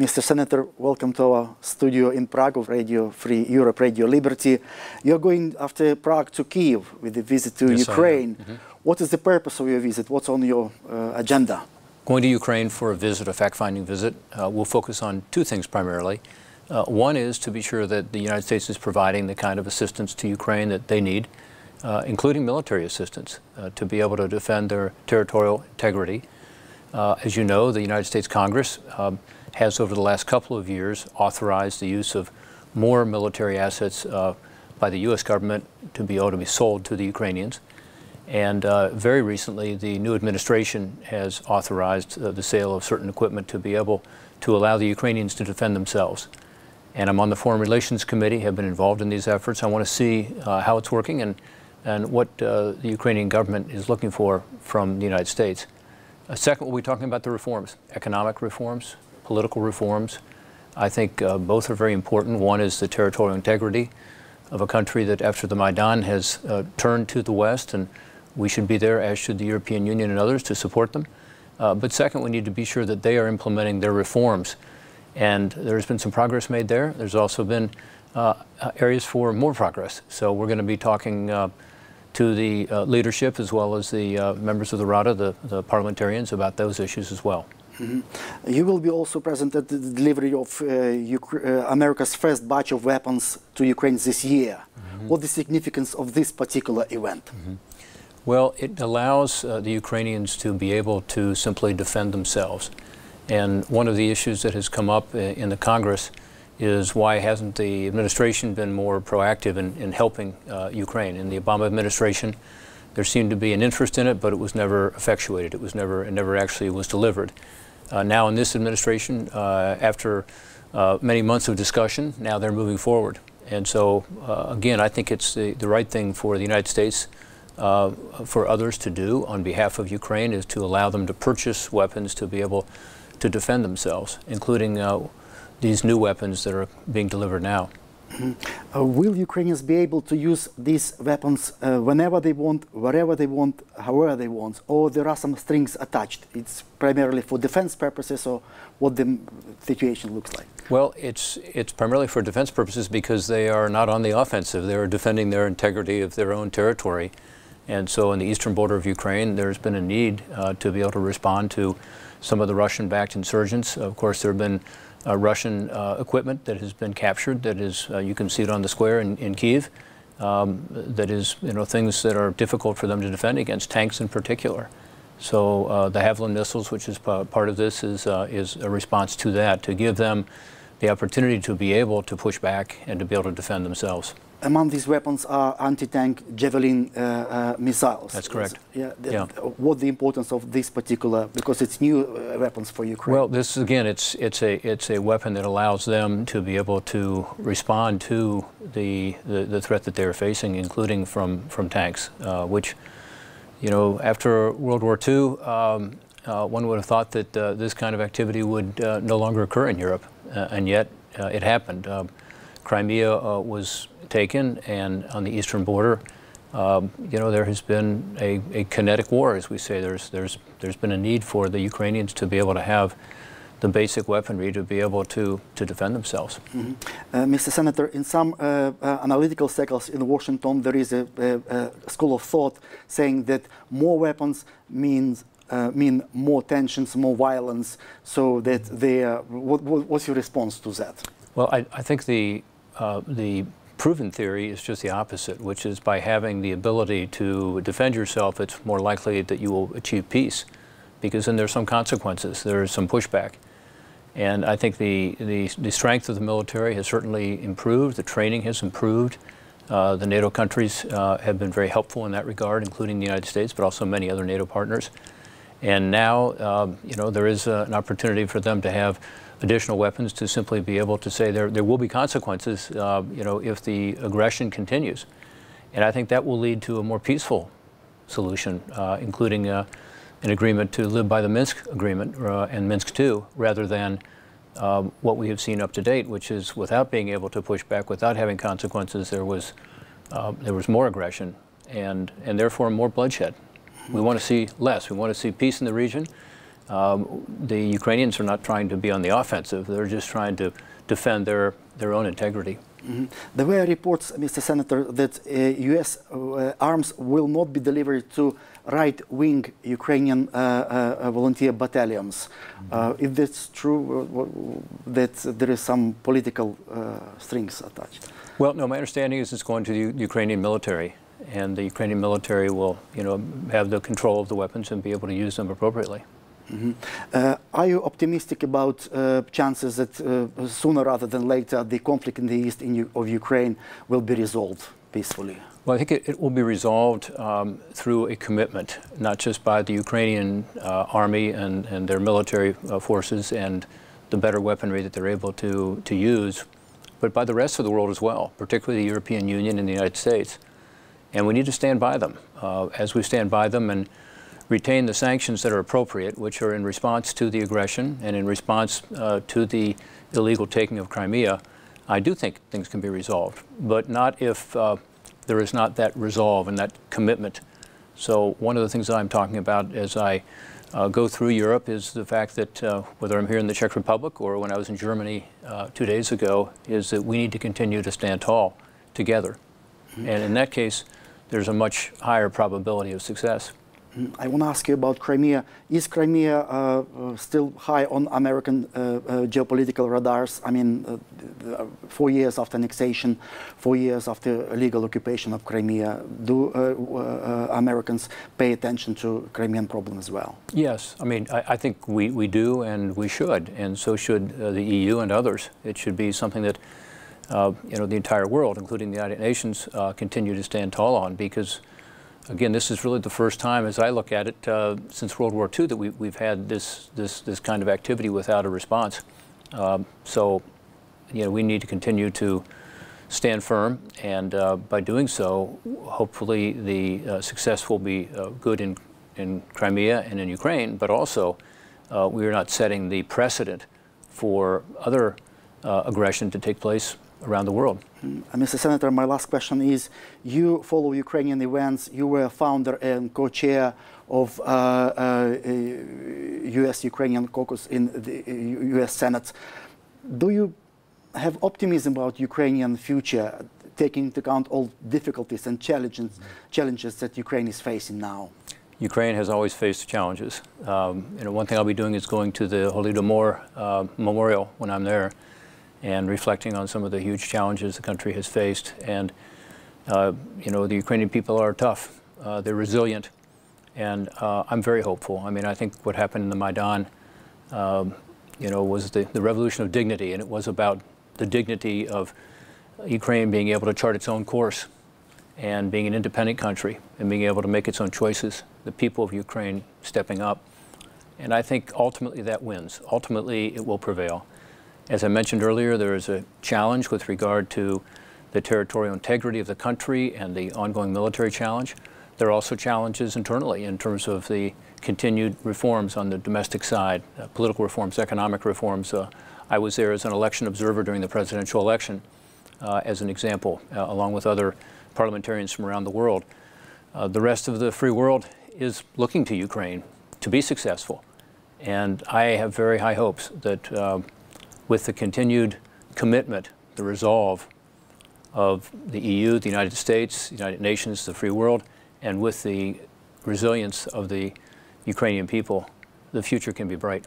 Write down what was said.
Mr. Senator, welcome to our studio in Prague of Radio Free Europe, Radio Liberty. You're going after Prague to Kiev with a visit to yes, Ukraine. Mm -hmm. What is the purpose of your visit? What's on your uh, agenda? Going to Ukraine for a visit, a fact-finding visit, uh, will focus on two things primarily. Uh, one is to be sure that the United States is providing the kind of assistance to Ukraine that they need, uh, including military assistance, uh, to be able to defend their territorial integrity. Uh, as you know, the United States Congress um, has, over the last couple of years, authorized the use of more military assets uh, by the U.S. government to be able to be sold to the Ukrainians. And uh, very recently, the new administration has authorized the sale of certain equipment to be able to allow the Ukrainians to defend themselves and I'm on the Foreign Relations Committee, have been involved in these efforts. I want to see uh, how it's working and, and what uh, the Ukrainian government is looking for from the United States. Uh, second, we'll be talking about the reforms, economic reforms, political reforms. I think uh, both are very important. One is the territorial integrity of a country that after the Maidan has uh, turned to the West, and we should be there, as should the European Union and others, to support them. Uh, but second, we need to be sure that they are implementing their reforms and there's been some progress made there. There's also been uh, areas for more progress. So we're going to be talking uh, to the uh, leadership as well as the uh, members of the Rada, the, the, parliamentarians, about those issues as well. Mm -hmm. You will be also present at the delivery of uh, uh, America's first batch of weapons to Ukraine this year. Mm -hmm. What is the significance of this particular event? Mm -hmm. Well, it allows the Ukrainians to be able to simply defend themselves. And one of the issues that has come up in the Congress is why hasn't the administration been more proactive in, in helping uh, Ukraine? In the Obama administration, there seemed to be an interest in it, but it was never effectuated. It was never, it never actually was delivered. Uh, now in this administration, uh, after uh, many months of discussion, now they're moving forward. And so, again, I think it's the, the right thing for the United States uh, for others to do on behalf of Ukraine is to allow them to purchase weapons to be able to defend themselves, including uh, these new weapons that are being delivered now. Mm -hmm. uh, will Ukrainians be able to use these weapons uh, whenever they want, wherever they want, however they want, or there are some strings attached? It's primarily for defense purposes, or what the situation looks like? Well, it's it's primarily for defense purposes because they are not on the offensive; they are defending their integrity of their own territory, and so in the eastern border of Ukraine, there's been a need uh, to be able to respond to some of the Russian-backed insurgents. Of course, there have been uh, Russian uh, equipment that has been captured. That is, uh, you can see it on the square in, in Kiev. Um, that is, you know, things that are difficult for them to defend against, tanks in particular. So uh, the Javelin missiles, which is part of this, is uh, is a response to that to give them the opportunity to be able to push back and to be able to defend themselves among these weapons are anti-tank Javelin uh, uh, missiles. That's correct. Yeah, the, yeah. What the importance of this particular, because it's new uh, weapons for Ukraine. Well, this again, it's it's a it's a weapon that allows them to be able to respond to the the, the threat that they're facing, including from from tanks, uh, which, you know, after World War II. Um, uh, one would have thought that uh, this kind of activity would no longer occur in Europe, and yet it happened. Um, Crimea was taken, and on the eastern border, um, you know, there has been a, a, kinetic war, as we say. There's, there's, there's been a need for the Ukrainians to be able to have the basic weaponry to be able to, to defend themselves. Mm -hmm. uh, Mr. Senator, in some uh, uh, analytical circles in Washington, there is a, a, a, school of thought saying that more weapons means uh, mean more tensions, more violence, so that they. What, what's your response to that? Well, I, I think the uh, the proven theory is just the opposite, which is by having the ability to defend yourself, it's more likely that you will achieve peace because then there's some consequences, there's some pushback. And I think the, the, the strength of the military has certainly improved, the training has improved. Uh, the NATO countries uh, have been very helpful in that regard, including the United States, but also many other NATO partners. And now, um, you know, there is uh, an opportunity for them to have additional weapons to simply be able to say there, there will be consequences, uh, you know, if the aggression continues. And I think that will lead to a more peaceful solution, uh, including uh, an agreement to live by the Minsk agreement uh, and Minsk II, rather than um, what we have seen up to date, which is without being able to push back, without having consequences, there was, uh, there was more aggression and, and therefore more bloodshed. We want to see less. We want to see peace in the region. Um, the Ukrainians are not trying to be on the offensive. They're just trying to defend their, their own integrity. Mm -hmm. There were reports, Mr. Senator, that uh, U.S. Uh, arms will not be delivered to right-wing Ukrainian uh, uh, volunteer battalions. Mm -hmm. if that's true, that there is some political strings attached. Well, no, my understanding is it's going to the Ukrainian military, and the Ukrainian military will, you know, have the control of the weapons and be able to use them appropriately. Mm -hmm. uh, are you optimistic about uh, chances that uh, sooner rather than later the conflict in the east in of Ukraine will be resolved peacefully? Well, I think it, it will be resolved um, through a commitment, not just by the Ukrainian uh, army and, and their military uh, forces and the better weaponry that they're able to, to use, but by the rest of the world as well, particularly the European Union and the United States. And we need to stand by them. Uh, as we stand by them and retain the sanctions that are appropriate, which are in response to the aggression and in response uh, to the illegal taking of Crimea, I do think things can be resolved, but not if uh, there is not that resolve and that commitment. So one of the things that I'm talking about as I uh, go through Europe is the fact that uh, whether I'm here in the Czech Republic or when I was in Germany uh, two days ago, is that we need to continue to stand tall together. Mm -hmm. And in that case, there's a much higher probability of success. I want to ask you about Crimea. Is Crimea uh, uh, still high on American uh, uh geopolitical radars? I mean, uh, four years after annexation, four years after illegal occupation of Crimea, do uh, Americans pay attention to Crimean problem as well? Yes, I mean, I, I think we, we do and we should, and so should the EU and others. It should be something that you know the entire world, including the United Nations, continue to stand tall on because again, this is really the first time, as I look at it, uh, since World War II, that we, we've had this, this, this kind of activity without a response. Um, so, you know, we need to continue to stand firm, and uh, by doing so, hopefully the uh, success will be uh, good in, in Crimea and in Ukraine, but also uh, we are not setting the precedent for other uh, aggression to take place around the world. Mm, Mr. Senator, my last question is, you follow Ukrainian events, you were a founder and co-chair of uh, uh, U.S.-Ukrainian caucus in the U.S. Senate. Do you have optimism about Ukrainian future, taking into account all difficulties and challenges, challenges that Ukraine is facing now? Ukraine has always faced challenges. Um, you know, one thing I'll be doing is going to the Holodomor uh, Memorial when I'm there and reflecting on some of the huge challenges the country has faced. And, uh, you know, the Ukrainian people are tough. Uh, they're resilient. And uh, I'm very hopeful. I mean, I think what happened in the Maidan, um, you know, was the, the revolution of dignity. And it was about the dignity of Ukraine being able to chart its own course and being an independent country and being able to make its own choices. The people of Ukraine stepping up. And I think ultimately that wins. Ultimately, it will prevail. As I mentioned earlier, there is a challenge with regard to the territorial integrity of the country and the ongoing military challenge. There are also challenges internally in terms of the continued reforms on the domestic side, uh, political reforms, economic reforms. Uh, I was there as an election observer during the presidential election, uh, as an example, uh, along with other parliamentarians from around the world. Uh, the rest of the free world is looking to Ukraine to be successful. And I have very high hopes that uh, with the continued commitment, the resolve of the EU, the United States, the United Nations, the free world, and with the resilience of the Ukrainian people, the future can be bright.